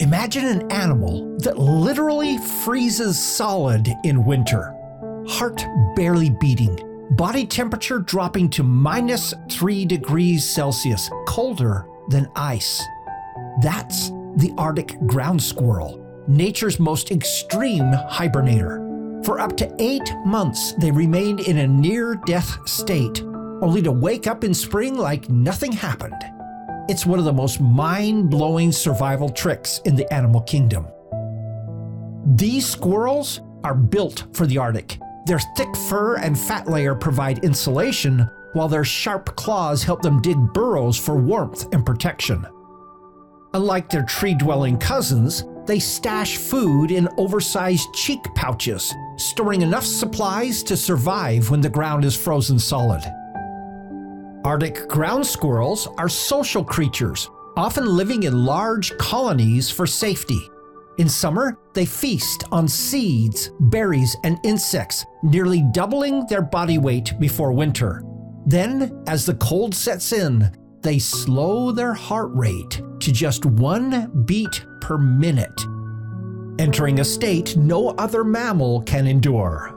Imagine an animal that literally freezes solid in winter, heart barely beating, body temperature dropping to minus 3 degrees Celsius, colder than ice. That's the Arctic ground squirrel, nature's most extreme hibernator. For up to eight months, they remain in a near death state, only to wake up in spring like nothing happened. It's one of the most mind blowing survival tricks in the animal kingdom. These squirrels are built for the Arctic. Their thick fur and fat layer provide insulation, while their sharp claws help them dig burrows for warmth and protection. Unlike their tree dwelling cousins, they stash food in oversized cheek pouches, storing enough supplies to survive when the ground is frozen solid. Arctic ground squirrels are social creatures, often living in large colonies for safety. In summer, they feast on seeds, berries, and insects, nearly doubling their body weight before winter. Then, as the cold sets in, they slow their heart rate to just one beat per minute, entering a state no other mammal can endure.